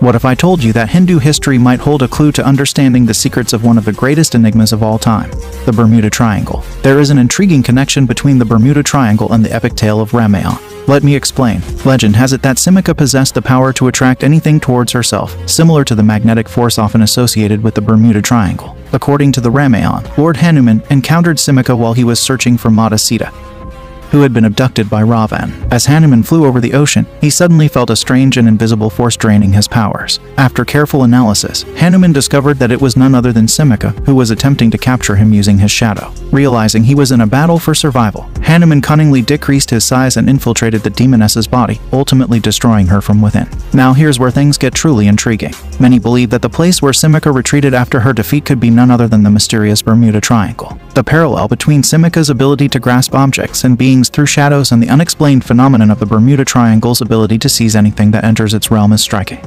What if I told you that Hindu history might hold a clue to understanding the secrets of one of the greatest enigmas of all time, the Bermuda Triangle? There is an intriguing connection between the Bermuda Triangle and the epic tale of Ramayana. Let me explain. Legend has it that Simhika possessed the power to attract anything towards herself, similar to the magnetic force often associated with the Bermuda Triangle. According to the Ramayana, Lord Hanuman encountered Simhika while he was searching for Mata Sita, who had been abducted by Ravan. As Hanuman flew over the ocean, he suddenly felt a strange and invisible force draining his powers. After careful analysis, Hanuman discovered that it was none other than Simhika who was attempting to capture him using his shadow. Realizing he was in a battle for survival, Hanuman cunningly decreased his size and infiltrated the demoness's body, ultimately destroying her from within. Now here's where things get truly intriguing. Many believe that the place where Simhika retreated after her defeat could be none other than the mysterious Bermuda Triangle. The parallel between Simhika's ability to grasp objects and through shadows and the unexplained phenomenon of the Bermuda Triangle's ability to seize anything that enters its realm is striking.